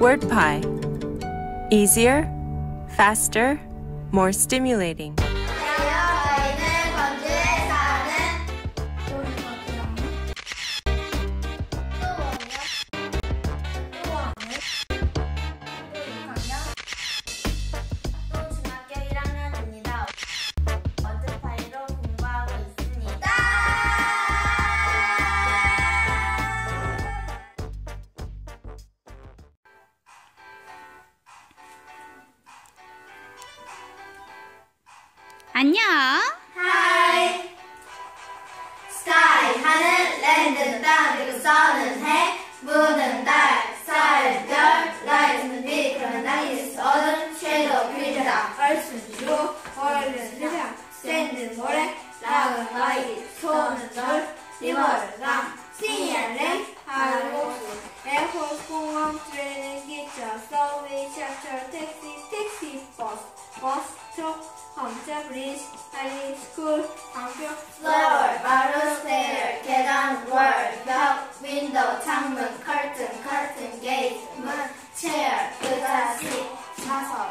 WordPie. Easier, faster, more stimulating. 안녕. Hi. Sky 하늘, land는 땅, 그리고 sun은 해, moon은 달, 쌀, 별, light는 빛, 그러면 땅이 is other, shadow, 그림자다. earth는 주로, world는 세상, sand는 모래, rock은 너희, 소는 널, river는 강, sea and land, 하고, airport, 공항, train, 기차, subway, 셔틀, 택시, 택시, 버스, 버스, 트럭, Hump the bridge, high school, hump your flower, borrow stair, get on word, lock, window, 창문, curtain, curtain, gate, 문, chair, 의자, seat, 나서,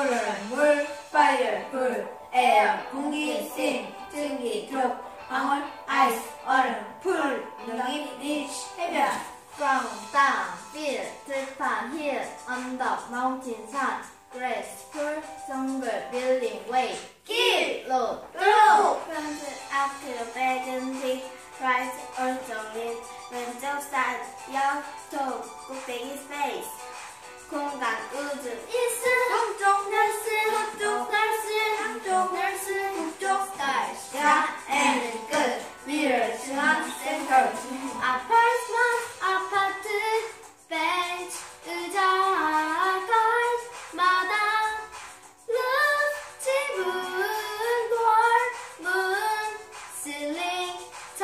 물을 물, 파이를 불, 에어 공기, 싱, 증기, 트럭, 방울, 아이스, 얼음, 풀, 능이, 리치, 해변 From, down, field, 들판, hill, 언덕, mountain, 산 Grass, 풀, 정글, building, way 길, road, through 평소, 앞으로, 밝은 빛 Right, 오른쪽이 왼쪽, 산, 역, 쪽, 꼭대기, space 공간, 우주, 일순